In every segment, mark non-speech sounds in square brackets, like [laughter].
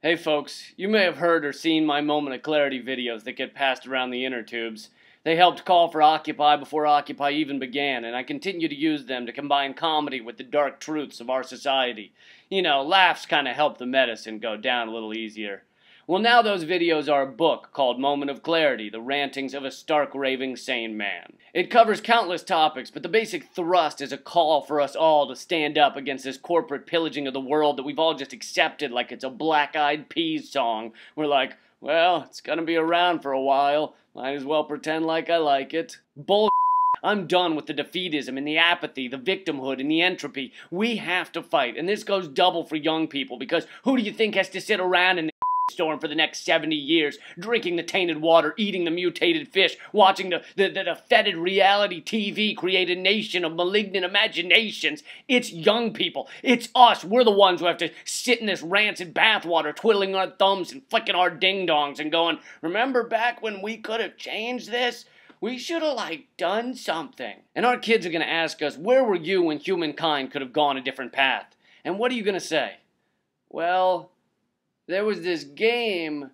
Hey folks, you may have heard or seen my Moment of Clarity videos that get passed around the inner tubes. They helped call for Occupy before Occupy even began, and I continue to use them to combine comedy with the dark truths of our society. You know, laughs kind of help the medicine go down a little easier. Well, now those videos are a book called Moment of Clarity The Rantings of a Stark Raving Sane Man. It covers countless topics, but the basic thrust is a call for us all to stand up against this corporate pillaging of the world that we've all just accepted like it's a black eyed peas song. We're like, well, it's gonna be around for a while. Might as well pretend like I like it. Bull. [laughs] I'm done with the defeatism and the apathy, the victimhood and the entropy. We have to fight, and this goes double for young people because who do you think has to sit around and storm for the next 70 years, drinking the tainted water, eating the mutated fish, watching the, the, the, the fetid reality TV create a nation of malignant imaginations. It's young people. It's us. We're the ones who have to sit in this rancid bathwater, twiddling our thumbs and flicking our ding dongs and going, remember back when we could have changed this? We should have, like, done something. And our kids are going to ask us, where were you when humankind could have gone a different path? And what are you going to say? Well, there was this game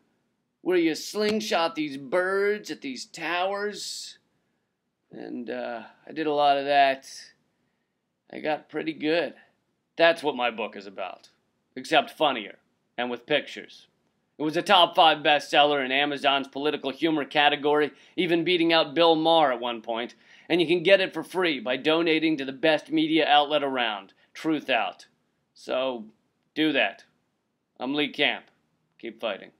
where you slingshot these birds at these towers, and uh, I did a lot of that. I got pretty good. That's what my book is about, except funnier and with pictures. It was a top five bestseller in Amazon's political humor category, even beating out Bill Maher at one point. and you can get it for free by donating to the best media outlet around, Truth Out. So, do that. I'm Lee Camp. Keep fighting.